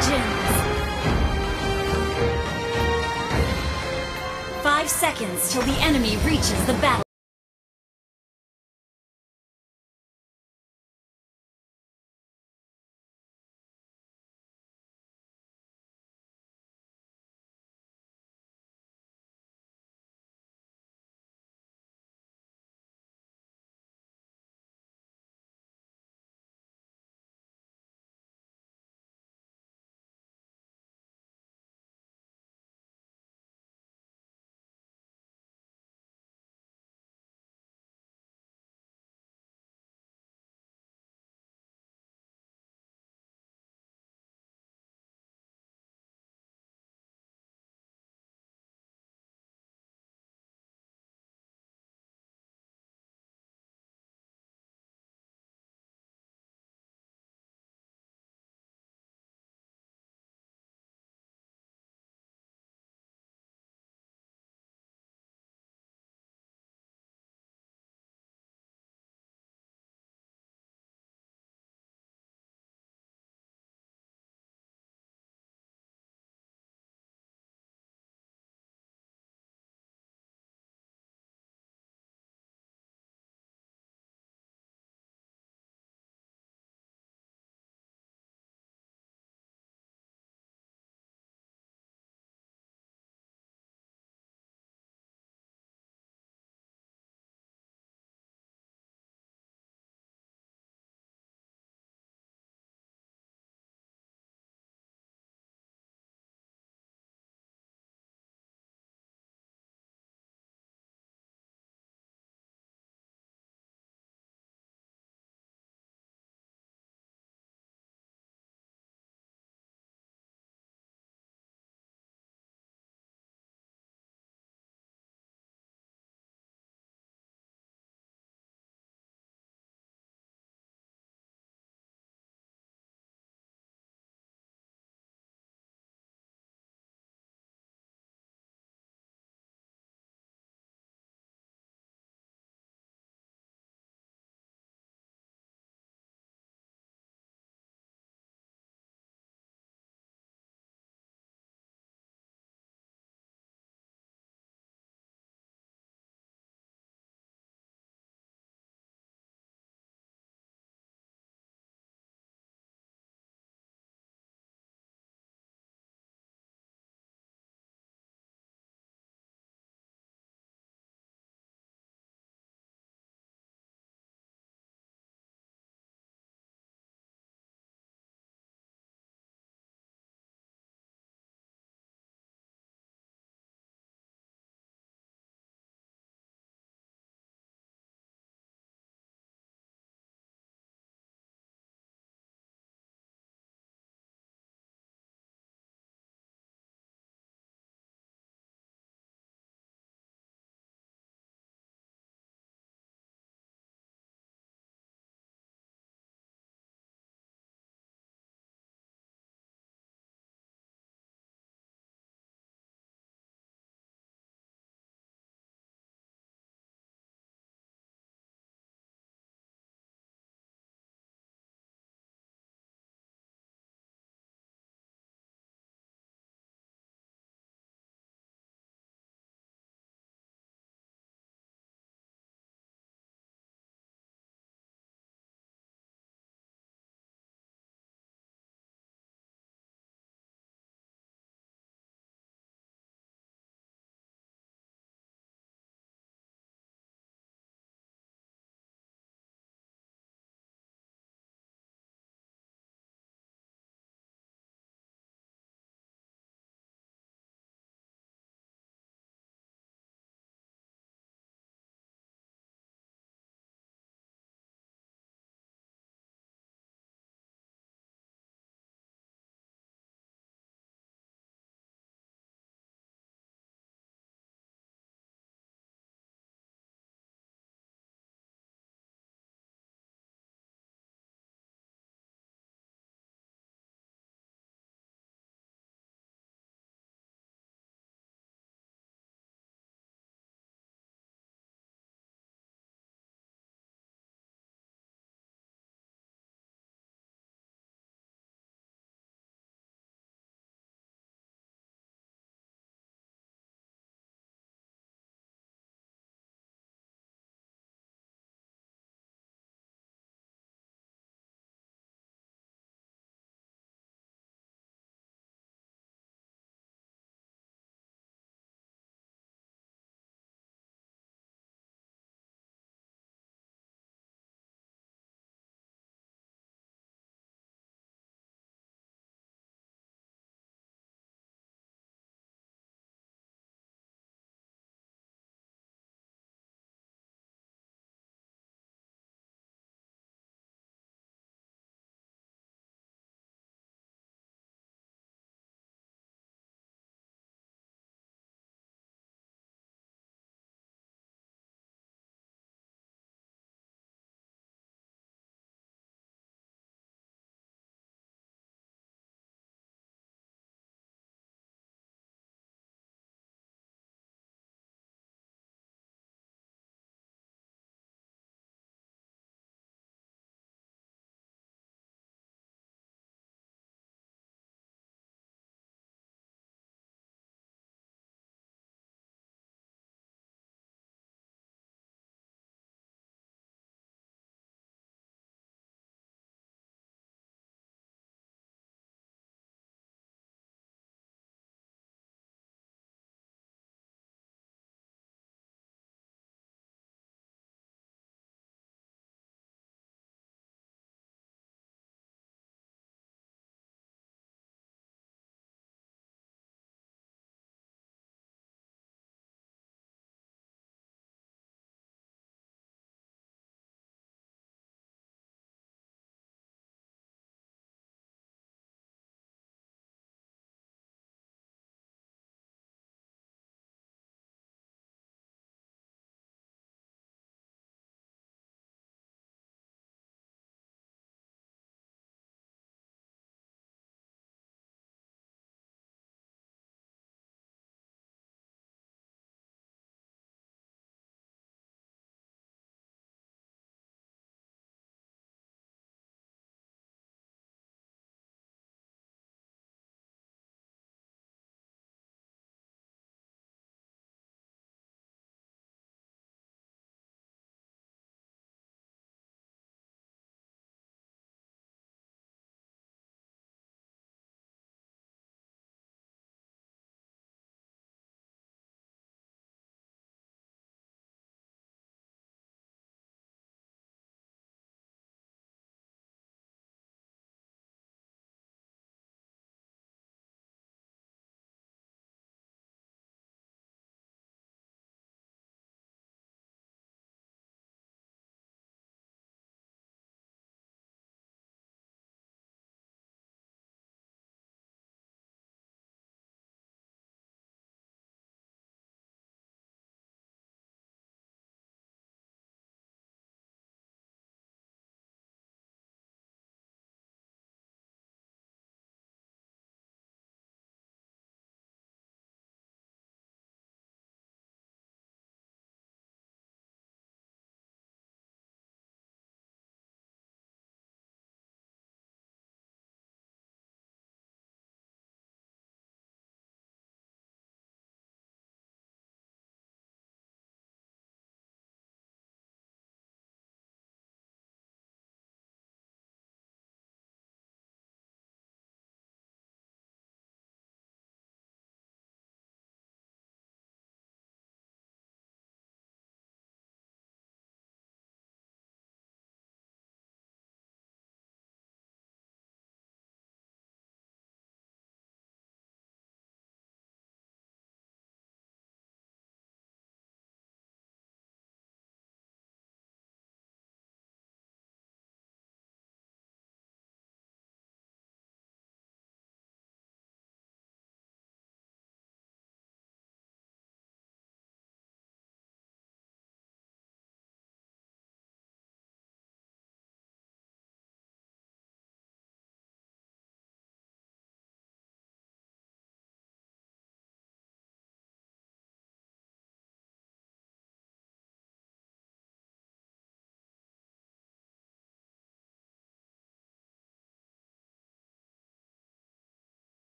Legends! Five seconds till the enemy reaches the battle.